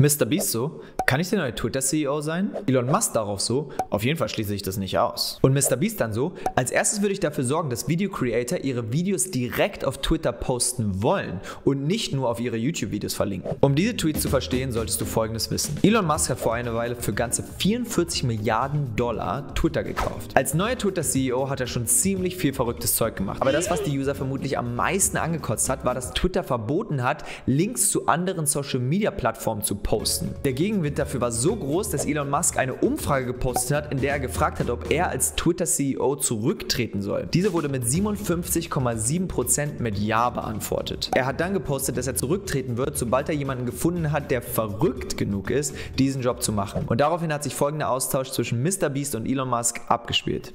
Mr. Beast so, kann ich der neue Twitter-CEO sein? Elon Musk darauf so, auf jeden Fall schließe ich das nicht aus. Und Mr. Beast dann so, als erstes würde ich dafür sorgen, dass Video-Creator ihre Videos direkt auf Twitter posten wollen und nicht nur auf ihre YouTube-Videos verlinken. Um diese Tweets zu verstehen, solltest du folgendes wissen. Elon Musk hat vor einer Weile für ganze 44 Milliarden Dollar Twitter gekauft. Als neuer Twitter-CEO hat er schon ziemlich viel verrücktes Zeug gemacht. Aber das, was die User vermutlich am meisten angekotzt hat, war, dass Twitter verboten hat, Links zu anderen Social-Media-Plattformen zu posten. Der Gegenwind dafür war so groß, dass Elon Musk eine Umfrage gepostet hat, in der er gefragt hat, ob er als Twitter-CEO zurücktreten soll. Diese wurde mit 57,7% mit Ja beantwortet. Er hat dann gepostet, dass er zurücktreten wird, sobald er jemanden gefunden hat, der verrückt genug ist, diesen Job zu machen. Und daraufhin hat sich folgender Austausch zwischen Mr. Beast und Elon Musk abgespielt.